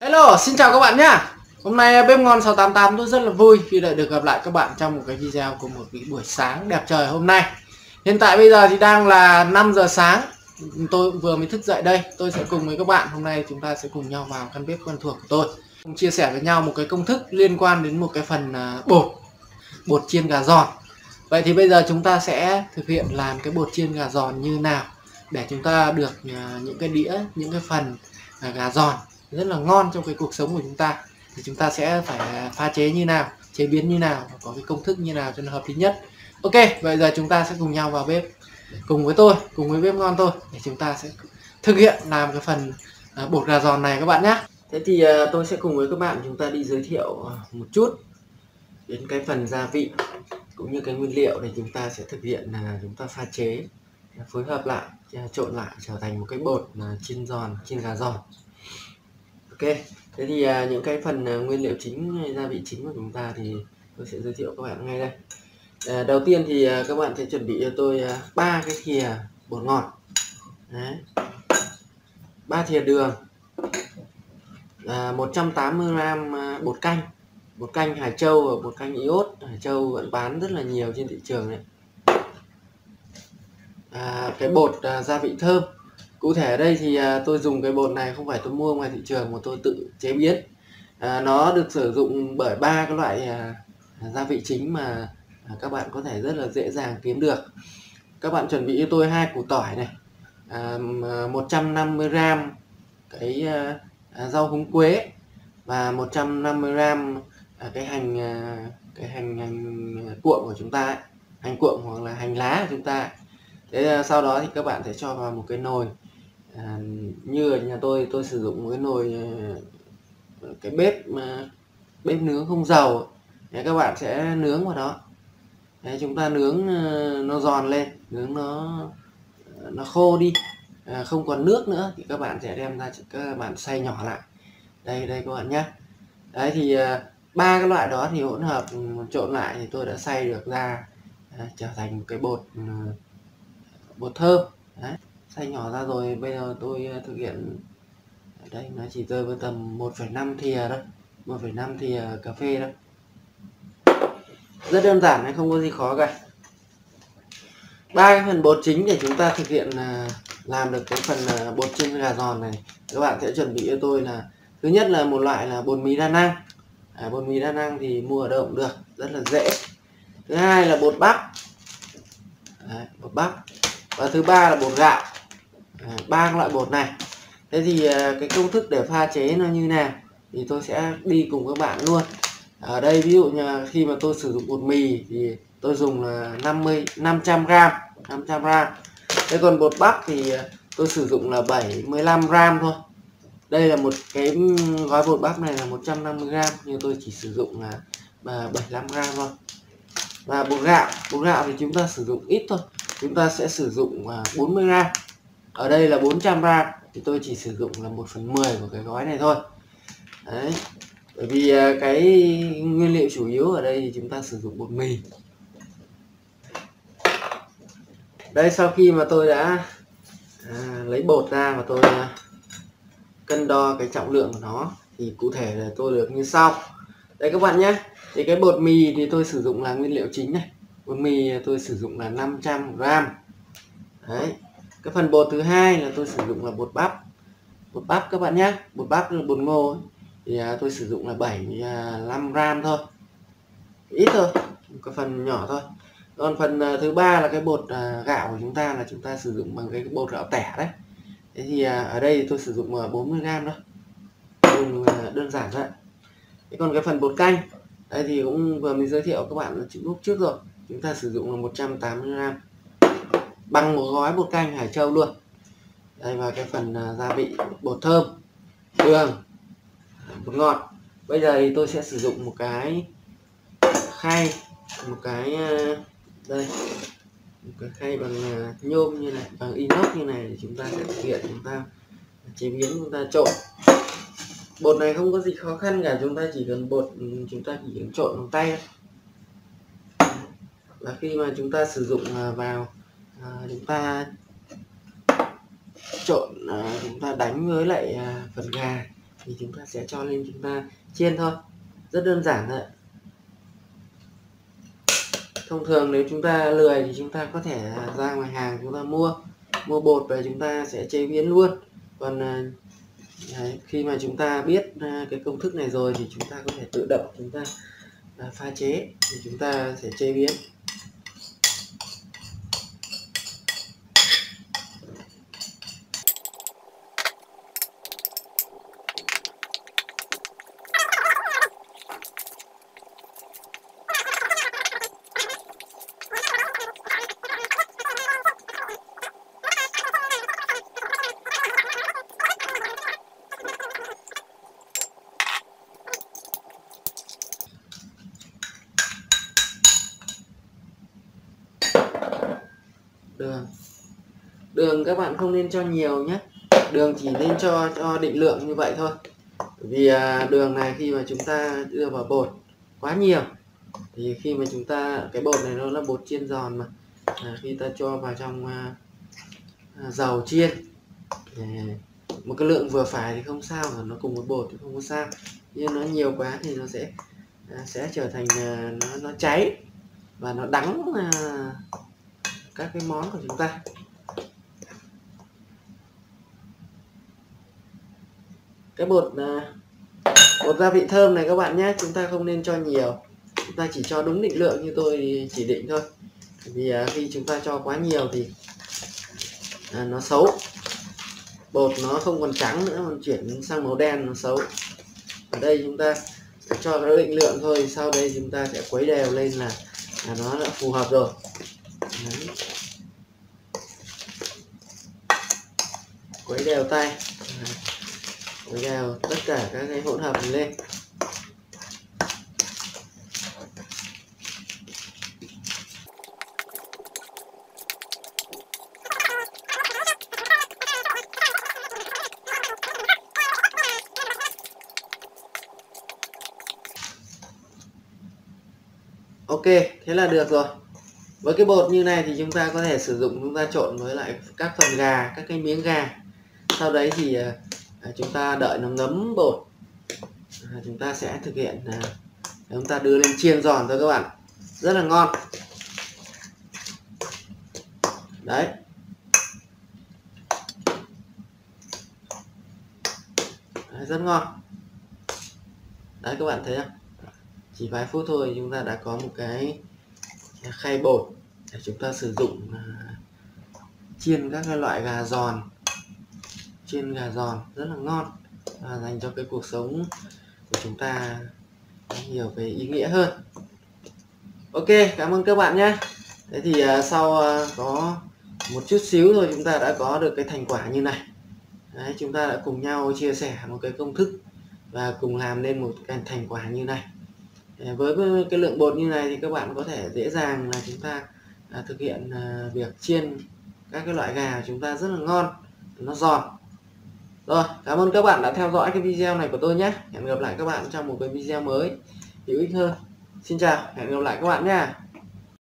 Hello, xin chào các bạn nhé. Hôm nay bếp ngon 688 tôi rất là vui khi lại được gặp lại các bạn trong một cái video của một cái buổi sáng đẹp trời hôm nay. Hiện tại bây giờ thì đang là 5 giờ sáng. Tôi vừa mới thức dậy đây. Tôi sẽ cùng với các bạn hôm nay chúng ta sẽ cùng nhau vào căn bếp quen thuộc của tôi. Cùng chia sẻ với nhau một cái công thức liên quan đến một cái phần à, bột bột chiên gà giòn. Vậy thì bây giờ chúng ta sẽ thực hiện làm cái bột chiên gà giòn như nào để chúng ta được à, những cái đĩa, những cái phần à, gà giòn rất là ngon trong cái cuộc sống của chúng ta. Thì chúng ta sẽ phải à, pha chế như nào, chế biến như nào và có cái công thức như nào cho nó hợp lý nhất. Ok bây giờ chúng ta sẽ cùng nhau vào bếp. Cùng với tôi, cùng với bếp ngon tôi để chúng ta sẽ thực hiện làm cái phần à, bột gà giòn này các bạn nhé thế thì à, tôi sẽ cùng với các bạn chúng ta đi giới thiệu một chút đến cái phần gia vị cũng như cái nguyên liệu để chúng ta sẽ thực hiện là chúng ta pha chế, phối hợp lại trộn lại trở thành một cái bột chiên giòn, chiên gà giòn ok thế thì à, những cái phần à, nguyên liệu chính gia vị chính của chúng ta thì tôi sẽ giới thiệu các bạn ngay đây. À, đầu tiên thì à, các bạn sẽ chuẩn bị cho tôi à, ba à, cái thìa bột ngọt. Ba thìa đường. À, 180 g à, bột canh. Bột canh Hải Châu và bột canh iốt. Hải Châu vẫn bán rất là nhiều trên thị trường đấy. à, cái bột à, gia vị thơm cụ thể ở đây thì à, tôi dùng cái bột này không phải tôi mua ngoài thị trường mà tôi tự chế biến. À, nó được sử dụng bởi ba cái loại à, gia vị chính mà à, các bạn có thể rất là dễ dàng kiếm được. Các bạn chuẩn bị cho tôi hai củ tỏi này à, 150 à, gram cái à, à, rau húng quế và 150 gram à, cái hành à, cái hành hành cuộn của chúng ta hành cuộn hoặc là hành lá của chúng ta thế à, sau đó thì các bạn sẽ cho vào một cái nồi à, như ở nhà tôi tôi sử dụng cái nồi ờ, cái bếp mà bếp nướng không dầu. Đấy, các bạn sẽ nướng vào đó. Đấy, chúng ta nướng ờ, nó giòn lên nướng nó ờ, nó khô đi. À, không còn nước nữa thì các bạn sẽ đem ra các bạn xay nhỏ lại. Đây đây các bạn nhé. Đấy thì ba cái loại đó thì hỗn hợp ừ, trộn lại thì tôi đã xay được ra à, trở thành một cái bột ừ, bột thơm. Đấy xay nhỏ ra rồi bây giờ tôi ờ, thực hiện ở đây nó chỉ rơi vào tầm 1,5 thìa đó 1,5 thìa cà phê đó. Rất đơn giản không có gì khó cả. Ba cái phần bột chính để chúng ta thực hiện ờ, làm được cái phần ờ, bột chiên gà giòn này các bạn sẽ chuẩn bị cho tôi là thứ nhất là một loại là bột mì đa năng. À, bột mì đa năng thì mua ở đâu cũng được rất là dễ. Thứ hai là bột bắp. Đấy, bột bắp. Và thứ ba là bột gạo. À, ba loại bột này. Thế thì à, cái công thức để pha chế nó như nào thì tôi sẽ đi cùng các bạn luôn. Ở đây ví dụ như khi mà tôi sử dụng bột mì thì tôi dùng là 50 500 gram 500 gram. Thế còn bột bắp thì à, tôi sử dụng là 75 gram thôi. Đây là một cái gói bột bắp này là 150 gram, nhưng tôi chỉ sử dụng là 75 gram thôi. Và bột gạo bột gạo thì chúng ta sử dụng ít thôi. Chúng ta sẽ sử dụng 40 gram ở đây là 400 gram thì tôi chỉ sử dụng là 1 phần 10 của cái gói này thôi. Đấy bởi vì à, cái nguyên liệu chủ yếu ở đây thì chúng ta sử dụng bột mì. Đây sau khi mà tôi đã à, lấy bột ra và tôi à, cân đo cái trọng lượng của nó thì cụ thể là tôi được như sau. Đây các bạn nhé thì cái bột mì thì tôi sử dụng là nguyên liệu chính này. Bột mì tôi sử dụng là 500 gram. Đấy cái phần bột thứ hai là tôi sử dụng là bột bắp. Bột bắp các bạn nhé bột bắp là bột ngô ấy. thì à, tôi sử dụng là 75 à, gram thôi. Ít thôi cái phần nhỏ thôi. Còn phần à, thứ ba là cái bột à, gạo của chúng ta là chúng ta sử dụng bằng cái bột gạo tẻ đấy. Thế thì à, ở đây tôi sử dụng à, 40 gram thôi. Dùng à, đơn giản thôi thế còn cái phần bột canh đây thì cũng vừa mới giới thiệu các bạn lúc trước rồi. Chúng ta sử dụng là 180 gram bằng một gói bột canh Hải Châu luôn. Đây, và cái phần à, gia vị bột thơm, đường, bột ngọt. Bây giờ thì tôi sẽ sử dụng một cái khay, một cái à, đây, một cái khay bằng à, nhôm như này, bằng inox như này để chúng ta sẽ thực hiện, chúng ta chế biến, chúng ta trộn. Bột này không có gì khó khăn cả, chúng ta chỉ cần bột ừ, chúng ta chỉ cần trộn bằng tay. Và khi mà chúng ta sử dụng vào à, chúng ta trộn à, chúng ta đánh với lại à, phần gà thì chúng ta sẽ cho lên chúng ta chiên thôi rất đơn giản thôi thông thường nếu chúng ta lười thì chúng ta có thể ra ngoài hàng chúng ta mua mua bột về chúng ta sẽ chế biến luôn còn à, đấy, khi mà chúng ta biết à, cái công thức này rồi thì chúng ta có thể tự động chúng ta à, pha chế thì chúng ta sẽ chế biến đường các bạn không nên cho nhiều nhé. Đường chỉ nên cho cho định lượng như vậy thôi. Vì à, đường này khi mà chúng ta đưa vào bột quá nhiều thì khi mà chúng ta cái bột này nó là bột chiên giòn mà. À, khi ta cho vào trong à, à, dầu chiên thì một cái lượng vừa phải thì không sao mà nó cùng với bột thì không có sao. Nhưng nó nhiều quá thì nó sẽ à, sẽ trở thành à, nó nó cháy và nó đắng à, các cái món của chúng ta. Cái bột à, bột gia vị thơm này các bạn nhé chúng ta không nên cho nhiều. Chúng ta chỉ cho đúng định lượng như tôi chỉ định thôi. Vì à, khi chúng ta cho quá nhiều thì à, nó xấu. Bột nó không còn trắng nữa còn chuyển sang màu đen nó xấu. Ở đây chúng ta cho nó định lượng thôi sau đây chúng ta sẽ quấy đều lên là, là nó đã phù hợp rồi. Đấy. quấy đều tay gào, tất cả các cái hỗn hợp lên. Ok, thế là được rồi. Với cái bột như này thì chúng ta có thể sử dụng, chúng ta trộn với lại các phần gà, các cái miếng gà. Sau đấy thì ờ, à, chúng ta đợi nó ngấm bột. À, chúng ta sẽ thực hiện à, chúng ta đưa lên chiên giòn thôi các bạn. Rất là ngon. Đấy. Đấy rất ngon. Đấy các bạn thấy không? Chỉ vài phút thôi chúng ta đã có một cái khay bột để chúng ta sử dụng à, chiên các loại gà giòn chiên gà giòn rất là ngon và dành cho cái cuộc sống của chúng ta nhiều cái ý nghĩa hơn. Ok cảm ơn các bạn nhé. Thế thì uh, sau uh, có một chút xíu rồi chúng ta đã có được cái thành quả như này. Đấy, chúng ta đã cùng nhau chia sẻ một cái công thức và cùng làm nên một cái thành quả như này. Với cái lượng bột như này thì các bạn có thể dễ dàng là chúng ta à, thực hiện việc chiên các cái loại gà của chúng ta rất là ngon nó giòn rồi, cảm ơn các bạn đã theo dõi cái video này của tôi nhé. Hẹn gặp lại các bạn trong một cái video mới hữu ích hơn. Xin chào, hẹn gặp lại các bạn nha.